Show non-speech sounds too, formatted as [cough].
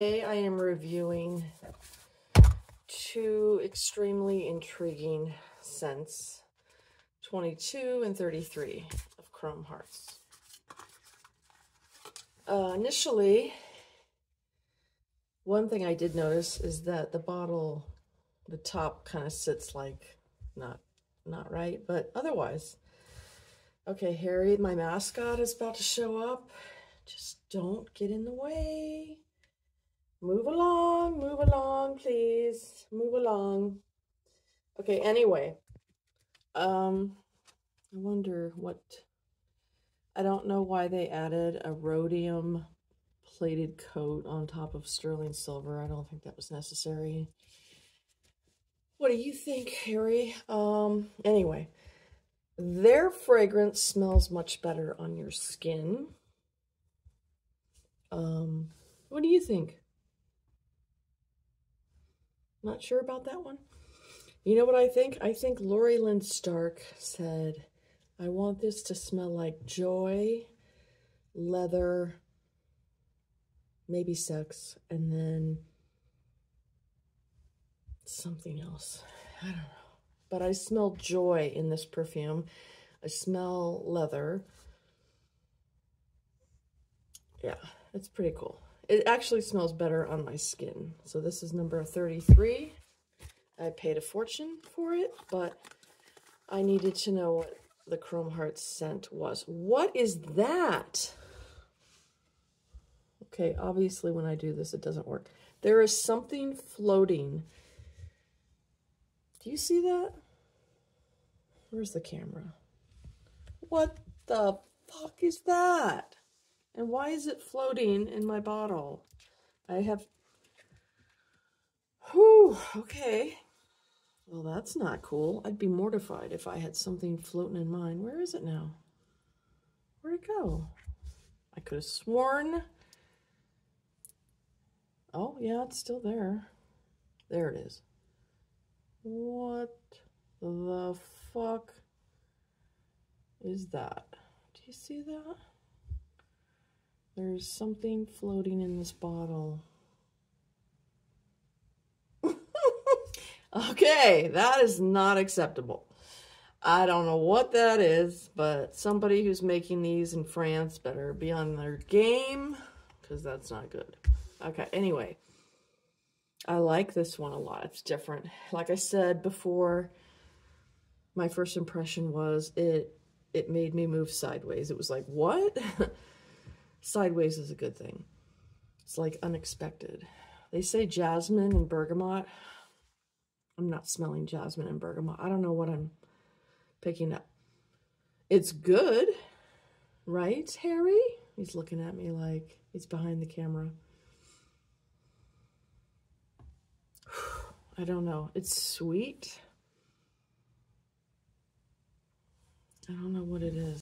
Today I am reviewing two extremely intriguing scents, 22 and 33 of Chrome Hearts. Uh, initially, one thing I did notice is that the bottle, the top kind of sits like not not right, but otherwise. Okay, Harry, my mascot is about to show up. Just don't get in the way. Move along, move along, please. Move along. Okay, anyway. Um, I wonder what... I don't know why they added a rhodium plated coat on top of sterling silver. I don't think that was necessary. What do you think, Harry? Um, anyway, their fragrance smells much better on your skin. Um, what do you think? Not sure about that one. You know what I think? I think Laurie Lynn Stark said, I want this to smell like joy, leather, maybe sex, and then something else. I don't know. But I smell joy in this perfume. I smell leather. Yeah, it's pretty cool. It actually smells better on my skin. So this is number 33. I paid a fortune for it, but I needed to know what the Chrome Hearts scent was. What is that? Okay, obviously when I do this, it doesn't work. There is something floating. Do you see that? Where's the camera? What the fuck is that? And why is it floating in my bottle? I have... Whew, okay. Well, that's not cool. I'd be mortified if I had something floating in mine. Where is it now? Where'd it go? I could have sworn... Oh, yeah, it's still there. There it is. What the fuck is that? Do you see that? There's something floating in this bottle. [laughs] okay, that is not acceptable. I don't know what that is, but somebody who's making these in France better be on their game because that's not good. Okay, anyway, I like this one a lot. It's different. Like I said before, my first impression was it it made me move sideways. It was like, what? [laughs] Sideways is a good thing. It's like unexpected. They say jasmine and bergamot. I'm not smelling jasmine and bergamot. I don't know what I'm picking up. It's good, right, Harry? He's looking at me like he's behind the camera. [sighs] I don't know. It's sweet. I don't know what it is.